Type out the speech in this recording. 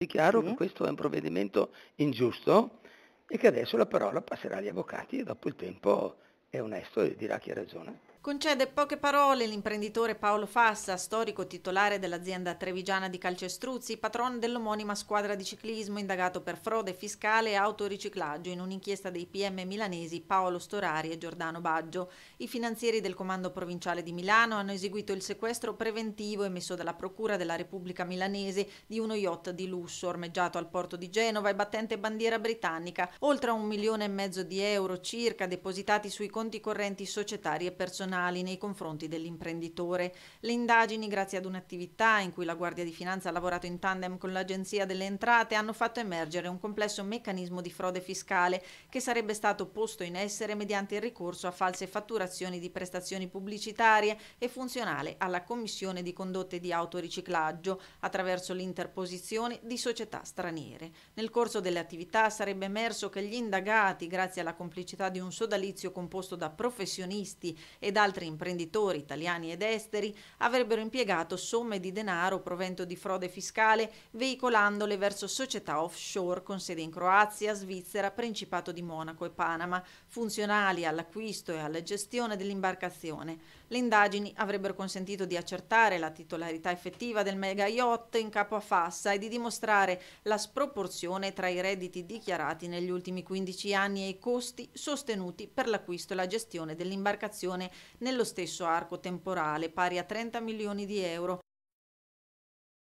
Dichiaro che Sì. questo è un provvedimento ingiusto e che adesso la parola passerà agli avvocati e dopo il tempo è onesto e dirà chi ha ragione. Concede poche parole l'imprenditore Paolo Fassa, storico titolare dell'azienda trevigiana di Calcestruzzi, patrono dell'omonima squadra di ciclismo indagato per frode fiscale e autoriciclaggio in un'inchiesta dei PM milanesi Paolo Storari e Giordano Baggio. I finanzieri del comando provinciale di Milano hanno eseguito il sequestro preventivo emesso dalla Procura della Repubblica milanese di uno yacht di lusso ormeggiato al porto di Genova e battente bandiera britannica, oltre a un milione e mezzo di euro circa depositati sui conti correnti societari e personali nei confronti dell'imprenditore. Le indagini, grazie ad un'attività in cui la Guardia di Finanza ha lavorato in tandem con l'Agenzia delle Entrate, hanno fatto emergere un complesso meccanismo di frode fiscale che sarebbe stato posto in essere mediante il ricorso a false fatturazioni di prestazioni pubblicitarie e funzionale alla commissione di condotte di autoriciclaggio attraverso l'interposizione di società straniere. Nel corso delle attività sarebbe emerso che gli indagati, grazie alla complicità di un sodalizio composto da professionisti ed altri imprenditori italiani ed esteri avrebbero impiegato somme di denaro provento di frode fiscale veicolandole verso società offshore con sede in Croazia, Svizzera, Principato di Monaco e Panama, funzionali all'acquisto e alla gestione dell'imbarcazione. Le indagini avrebbero consentito di accertare la titolarità effettiva del mega yacht in capo a Fassa e di dimostrare la sproporzione tra i redditi dichiarati negli ultimi 15 anni e i costi sostenuti per l'acquisto e la gestione dell'imbarcazione nello stesso arco temporale pari a 30 milioni di euro